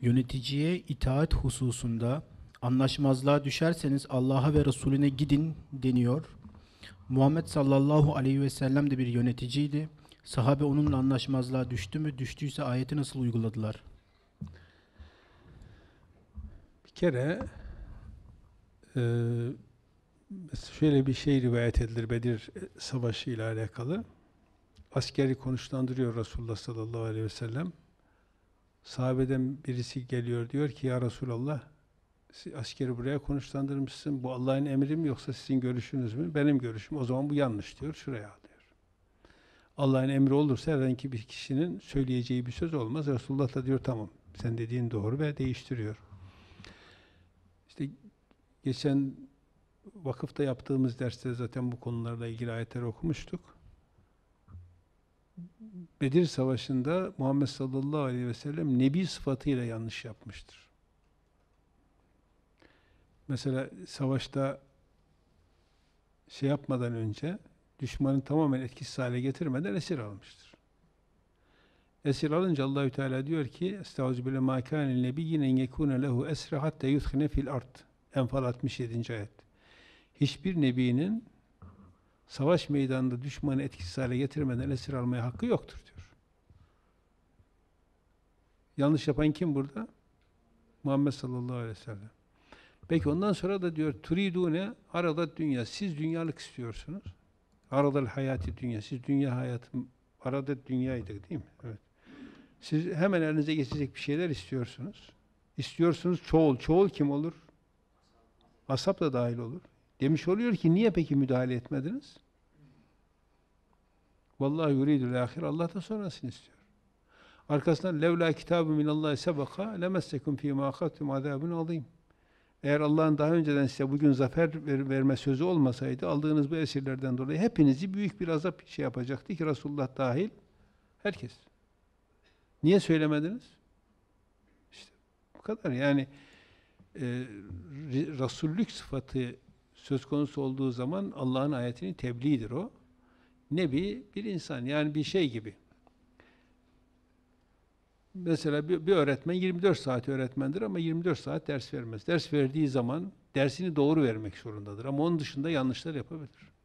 Yöneticiye itaat hususunda anlaşmazlığa düşerseniz Allah'a ve Resulüne gidin deniyor. Muhammed sallallahu aleyhi ve sellem de bir yöneticiydi. Sahabe onunla anlaşmazlığa düştü mü? Düştüyse ayeti nasıl uyguladılar? Bir kere e, şöyle bir şey rivayet edilir Bedir Savaşı ile alakalı. Askeri konuşlandırıyor Resulullah sallallahu aleyhi ve sellem. Sahabeden birisi geliyor diyor ki ya Resulallah askeri buraya konuşlandırmışsın. Bu Allah'ın emri mi yoksa sizin görüşünüz mü? Benim görüşüm. O zaman bu yanlış diyor. Şuraya al diyor. Allah'ın emri olursa herhangi bir kişinin söyleyeceği bir söz olmaz. Resulullah da diyor tamam sen dediğin doğru ve değiştiriyor. İşte geçen vakıfta yaptığımız derste zaten bu konularla ilgili ayetler okumuştuk. Bedir Savaşı'nda Muhammed sallallahu aleyhi ve sellem nebi sıfatıyla yanlış yapmıştır. Mesela savaşta şey yapmadan önce düşmanın tamamen etkisiz hale getirmeden esir almıştır. Esir alınca Allahü Teala diyor ki Estaizu bile ma kana nebiyyin en yekuna lehu esra hatta yudkhine fil ard. Enfal 67. ayet. Hiçbir nebinin savaş meydanında düşmanı etkisiz hale getirmeden esir almaya hakkı yoktur diyor. Yanlış yapan kim burada? Muhammed sallallahu aleyhi ve sellem. Peki ondan sonra da diyor turidune arada dünya. Siz dünyalık istiyorsunuz. Aradal hayati dünya. Siz dünya hayatı arada dünyaydı değil mi? Evet. Siz hemen elinize geçecek bir şeyler istiyorsunuz. İstiyorsunuz çoğul. Çoğul kim olur? Asap da dahil olur. Demiş oluyor ki niye peki müdahale etmediniz? Vallahi yuridul ahir Allah da sonrasını istiyor. Arkasından levla kitabı minallahi sebeka lemessekum fî mâ akattum azâbun azîm. Eğer Allah'ın daha önceden size bugün zafer ver, verme sözü olmasaydı aldığınız bu esirlerden dolayı hepinizi büyük bir azap şey yapacaktı ki Resulullah dahil herkes. Niye söylemediniz? İşte bu kadar yani e, Resullük sıfatı söz konusu olduğu zaman Allah'ın ayetinin tebliğidir o. Nebi bir insan yani bir şey gibi. Mesela bir, bir öğretmen 24 saat öğretmendir ama 24 saat ders vermez. Ders verdiği zaman dersini doğru vermek zorundadır ama onun dışında yanlışlar yapabilir.